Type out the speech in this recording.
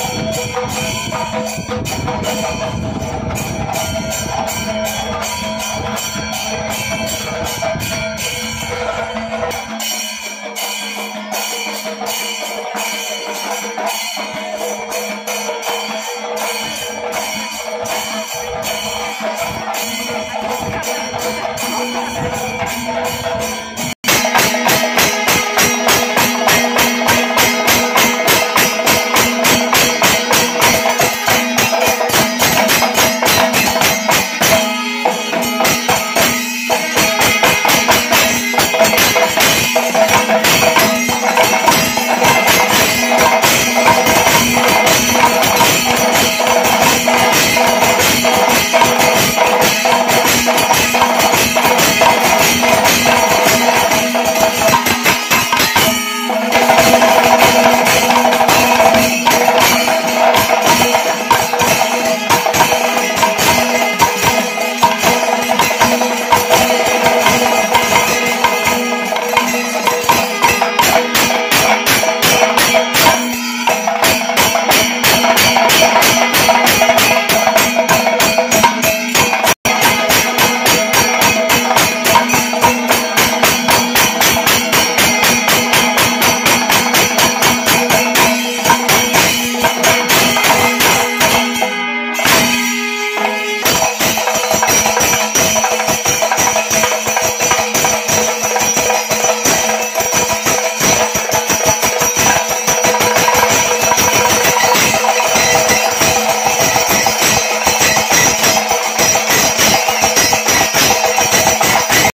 I'm sorry.